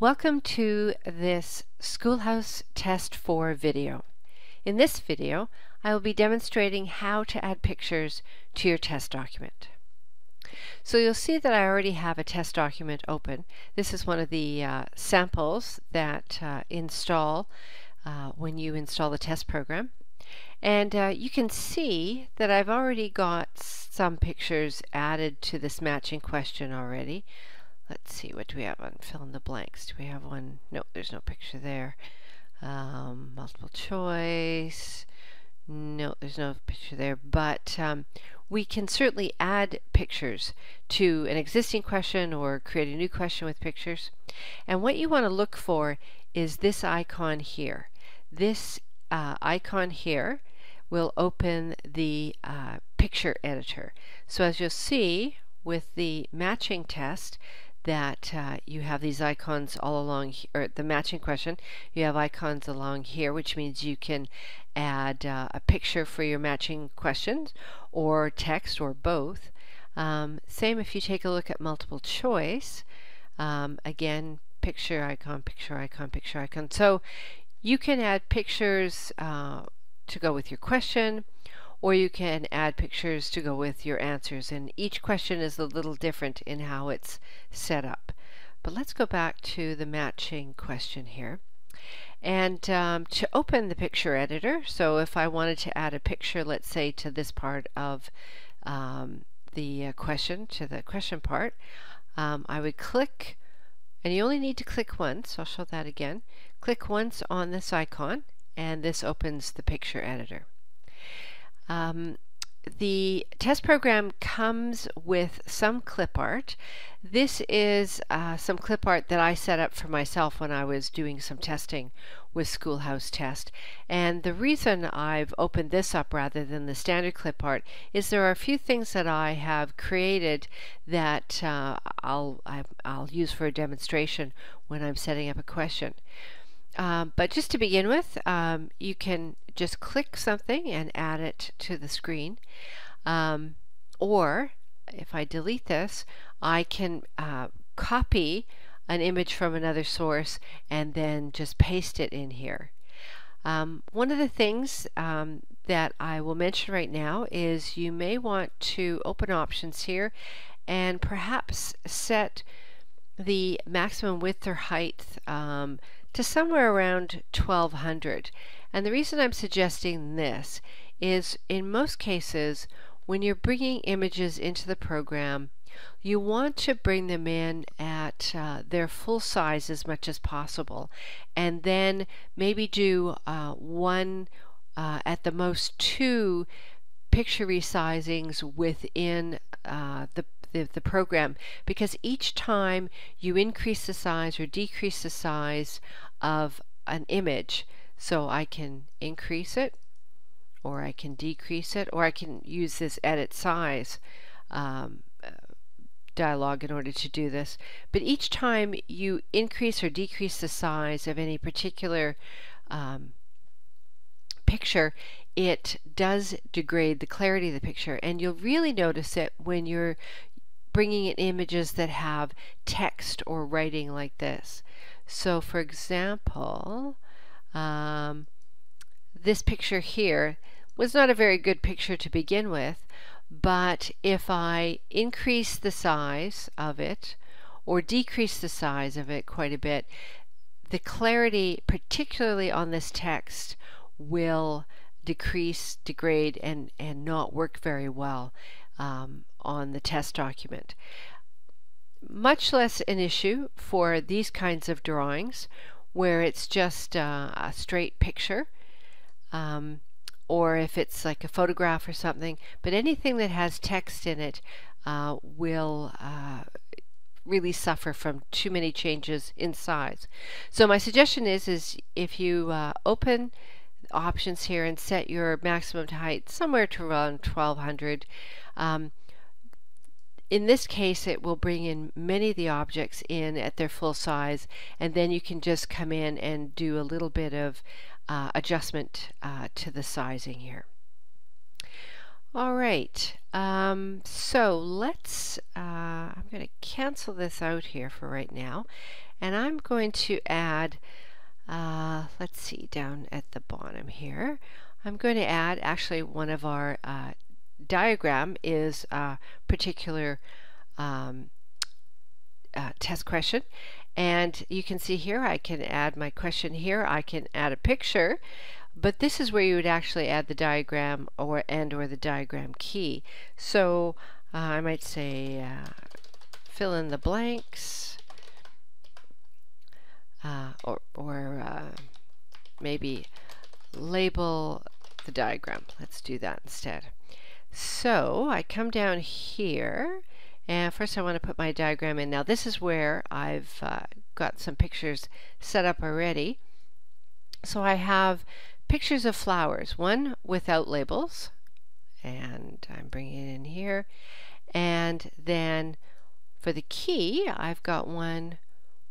Welcome to this Schoolhouse Test 4 video. In this video, I will be demonstrating how to add pictures to your test document. So you'll see that I already have a test document open. This is one of the uh, samples that uh, install uh, when you install the test program. And uh, you can see that I've already got some pictures added to this matching question already. Let's see, what do we have on fill in the blanks? Do we have one? No, there's no picture there. Um, multiple choice. No, there's no picture there, but um, we can certainly add pictures to an existing question or create a new question with pictures. And what you want to look for is this icon here. This uh, icon here will open the uh, picture editor. So as you'll see with the matching test, that uh, you have these icons all along, or the matching question, you have icons along here, which means you can add uh, a picture for your matching questions, or text, or both. Um, same if you take a look at multiple choice. Um, again, picture icon, picture icon, picture icon. So you can add pictures uh, to go with your question, or you can add pictures to go with your answers. And each question is a little different in how it's set up. But let's go back to the matching question here. And um, to open the picture editor, so if I wanted to add a picture, let's say to this part of um, the uh, question, to the question part, um, I would click, and you only need to click once, I'll show that again. Click once on this icon, and this opens the picture editor. Um, the test program comes with some clip art. This is uh, some clip art that I set up for myself when I was doing some testing with Schoolhouse Test. And the reason I've opened this up rather than the standard clip art is there are a few things that I have created that uh, I'll, I'll use for a demonstration when I'm setting up a question. Um, but just to begin with, um, you can just click something and add it to the screen. Um, or if I delete this, I can uh, copy an image from another source and then just paste it in here. Um, one of the things um, that I will mention right now is you may want to open options here and perhaps set the maximum width or height um, to somewhere around 1200. And the reason I'm suggesting this is in most cases, when you're bringing images into the program, you want to bring them in at uh, their full size as much as possible, and then maybe do uh, one, uh, at the most two picture resizings within uh, the the, the program because each time you increase the size or decrease the size of an image so I can increase it or I can decrease it or I can use this edit size um, dialog in order to do this. But each time you increase or decrease the size of any particular um, picture it does degrade the clarity of the picture. And you'll really notice it when you're bringing in images that have text or writing like this. So for example, um, this picture here was not a very good picture to begin with, but if I increase the size of it or decrease the size of it quite a bit, the clarity, particularly on this text, will decrease, degrade, and, and not work very well um, on the test document. Much less an issue for these kinds of drawings where it's just uh, a straight picture um, or if it's like a photograph or something, but anything that has text in it uh, will uh, really suffer from too many changes in size. So my suggestion is, is if you uh, open options here and set your maximum height somewhere to around 1200, um, in this case, it will bring in many of the objects in at their full size, and then you can just come in and do a little bit of uh, adjustment uh, to the sizing here. All right, um, so let's, uh, I'm going to cancel this out here for right now, and I'm going to add, uh, let's see, down at the bottom here, I'm going to add actually one of our uh, diagram is a particular um, uh, test question and you can see here I can add my question here I can add a picture but this is where you would actually add the diagram or and or the diagram key. So uh, I might say uh, fill in the blanks uh, or, or uh, maybe label the diagram. Let's do that instead. So I come down here and first I want to put my diagram in. Now this is where I've uh, got some pictures set up already. So I have pictures of flowers, one without labels, and I'm bringing it in here, and then for the key, I've got one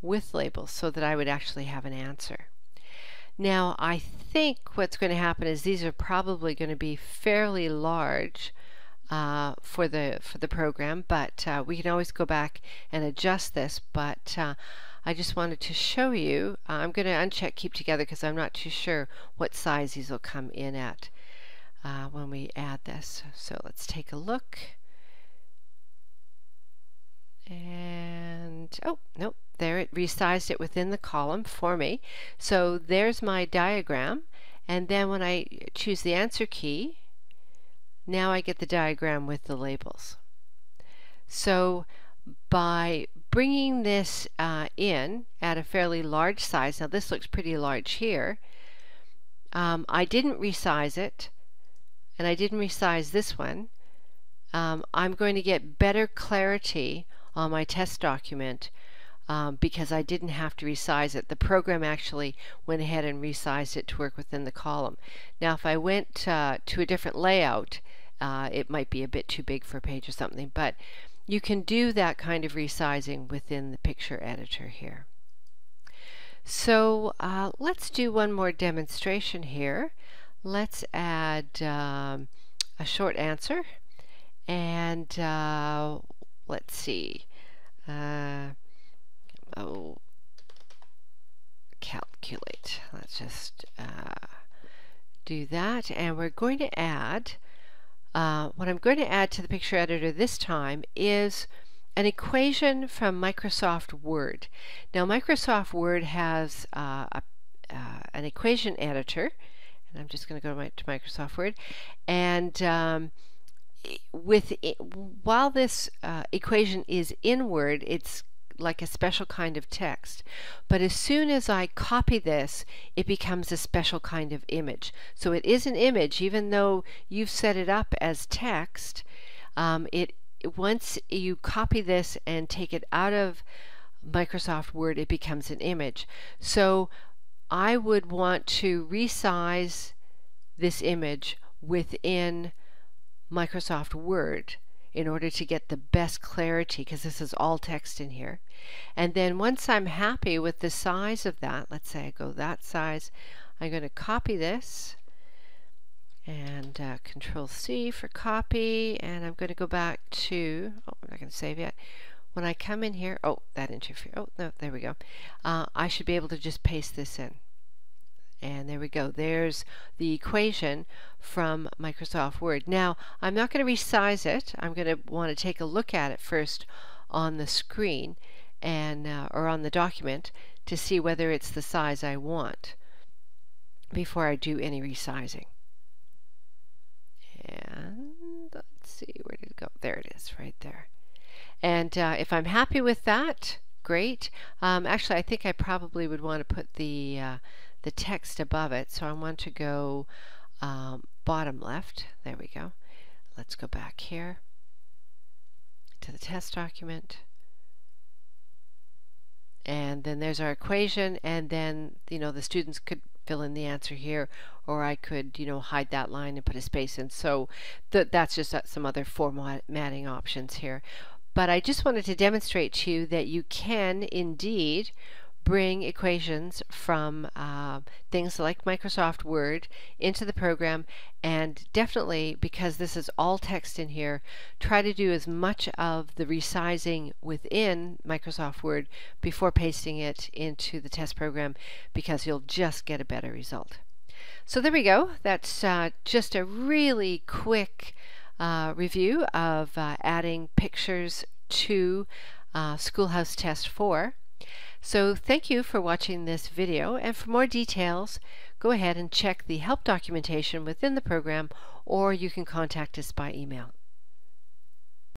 with labels so that I would actually have an answer. Now, I think what's going to happen is these are probably going to be fairly large uh, for the for the program, but uh, we can always go back and adjust this. But uh, I just wanted to show you. Uh, I'm going to uncheck keep together because I'm not too sure what size these will come in at uh, when we add this. So let's take a look. And, oh, nope, there it resized it within the column for me. So there's my diagram. And then when I choose the answer key, now I get the diagram with the labels. So by bringing this uh, in at a fairly large size, now this looks pretty large here, um, I didn't resize it, and I didn't resize this one. Um, I'm going to get better clarity on my test document um, because I didn't have to resize it. The program actually went ahead and resized it to work within the column. Now if I went uh, to a different layout, uh, it might be a bit too big for a page or something, but you can do that kind of resizing within the picture editor here. So uh, let's do one more demonstration here. Let's add um, a short answer and uh, let's see. Uh, oh, calculate. Let's just uh, do that and we're going to add uh, what I'm going to add to the picture editor this time is an equation from Microsoft Word. Now Microsoft Word has uh, a, uh, an equation editor and I'm just going to go to, my, to, Microsoft Word and um, with it, while this uh, equation is in Word it's like a special kind of text. But as soon as I copy this, it becomes a special kind of image. So it is an image, even though you've set it up as text. Um, it once you copy this and take it out of Microsoft Word, it becomes an image. So I would want to resize this image within Microsoft Word in order to get the best clarity because this is all text in here. And then once I'm happy with the size of that, let's say I go that size, I'm going to copy this and uh, control C for copy and I'm going to go back to, oh I'm not going to save yet. When I come in here, oh that interfered, oh no, there we go. Uh, I should be able to just paste this in. And there we go. There's the equation from Microsoft Word. Now, I'm not going to resize it. I'm going to want to take a look at it first on the screen and uh, or on the document to see whether it's the size I want before I do any resizing. And let's see, where did it go? There it is, right there. And uh, if I'm happy with that, great. Um, actually, I think I probably would want to put the uh, the text above it. So I want to go um, bottom left. There we go. Let's go back here to the test document. And then there's our equation, and then, you know, the students could fill in the answer here, or I could, you know, hide that line and put a space in. So th that's just uh, some other formatting options here. But I just wanted to demonstrate to you that you can indeed bring equations from uh, things like Microsoft Word into the program and definitely because this is all text in here try to do as much of the resizing within Microsoft Word before pasting it into the test program because you'll just get a better result. So there we go. That's uh, just a really quick uh, review of uh, adding pictures to uh, Schoolhouse Test 4. So thank you for watching this video and for more details go ahead and check the help documentation within the program or you can contact us by email.